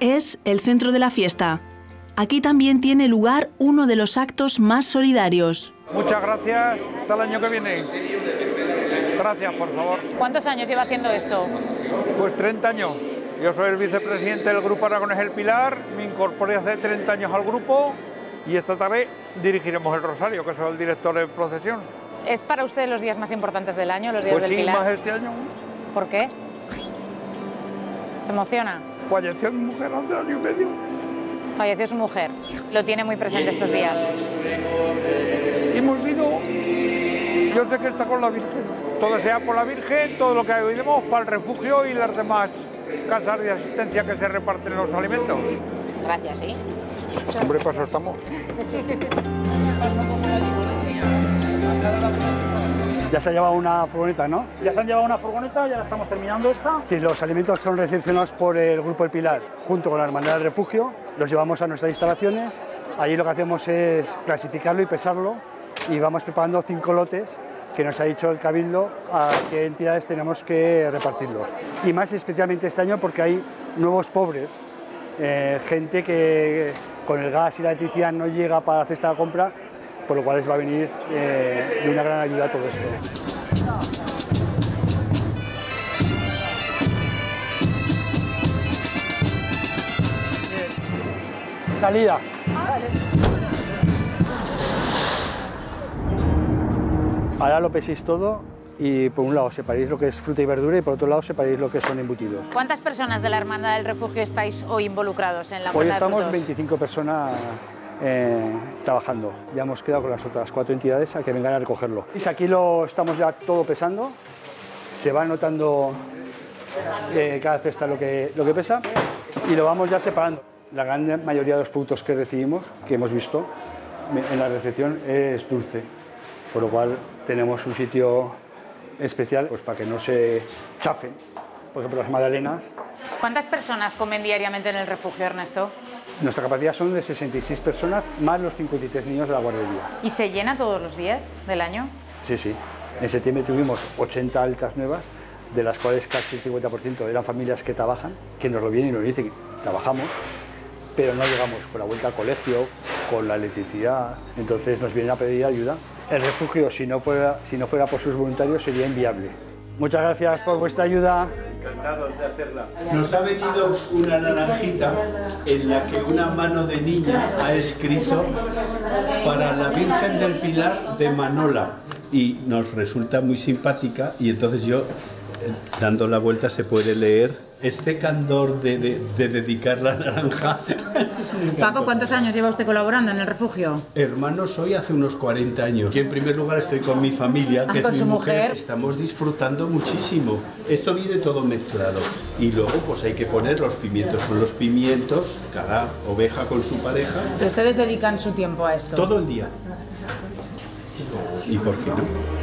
es el centro de la fiesta. Aquí también tiene lugar uno de los actos más solidarios. Muchas gracias. Hasta el año que viene. Gracias, por favor. ¿Cuántos años lleva haciendo esto? Pues 30 años. Yo soy el vicepresidente del Grupo Aragones El Pilar. Me incorporé hace 30 años al grupo y esta tarde dirigiremos el Rosario, que soy el director de procesión. ¿Es para usted los días más importantes del año, los días Pues del sí, Pilar? más este año. ¿Por qué? ¿Se emociona? Falleció mi mujer hace año y medio. Falleció su mujer. Lo tiene muy presente estos días. Hemos ido, yo sé que está con la Virgen. Todo sea por la Virgen, todo lo que oímos para el refugio y las demás casas de asistencia que se reparten los alimentos. Gracias, ¿sí? Hombre, para eso estamos. Ya se ha llevado una furgoneta, ¿no? Ya se han llevado una furgoneta, ya estamos terminando esta. Sí, los alimentos son recepcionados por el Grupo El Pilar junto con la Hermandad del Refugio. Los llevamos a nuestras instalaciones. Allí lo que hacemos es clasificarlo y pesarlo y vamos preparando cinco lotes que nos ha dicho el Cabildo a qué entidades tenemos que repartirlos. Y más especialmente este año porque hay nuevos pobres, eh, gente que con el gas y la electricidad no llega para hacer esta compra, por lo cual les va a venir eh, de una gran ayuda todo esto. Salida. Ahora lo peséis todo y por un lado separéis lo que es fruta y verdura y por otro lado separéis lo que son embutidos. ¿Cuántas personas de la Hermandad del Refugio estáis hoy involucrados en la Hoy de estamos frutos? 25 personas eh, trabajando. Ya hemos quedado con las otras cuatro entidades a que vengan a recogerlo. Aquí lo estamos ya todo pesando. Se va notando eh, cada cesta lo que, lo que pesa y lo vamos ya separando. La gran mayoría de los productos que recibimos, que hemos visto en la recepción, es dulce. Por lo cual tenemos un sitio especial pues, para que no se chafen. Por ejemplo, las magdalenas ¿Cuántas personas comen diariamente en el refugio, Ernesto? Nuestra capacidad son de 66 personas, más los 53 niños de la guardería. ¿Y se llena todos los días del año? Sí, sí. En septiembre tuvimos 80 altas nuevas, de las cuales casi el 50% eran familias que trabajan, que nos lo vienen y nos dicen, trabajamos, pero no llegamos con la vuelta al colegio, con la electricidad, entonces nos vienen a pedir ayuda. El refugio, si no fuera, si no fuera por sus voluntarios, sería inviable. Muchas gracias por vuestra ayuda. De hacerla. Nos ha venido una naranjita en la que una mano de niña ha escrito para la Virgen del Pilar de Manola y nos resulta muy simpática y entonces yo, eh, dando la vuelta, se puede leer este candor de, de- de dedicar la naranja. Paco, ¿cuántos años lleva usted colaborando en el refugio? Hermano, soy hace unos 40 años. Y en primer lugar estoy con mi familia, Ah, que es mi su mujer. mujer. Estamos disfrutando muchísimo. Esto viene todo mezclado. Y luego pues hay que poner los pimientos con los pimientos, cada oveja con su pareja, ¿Y ustedes dedican su tiempo a esto? todo el día. ¿Y por qué no?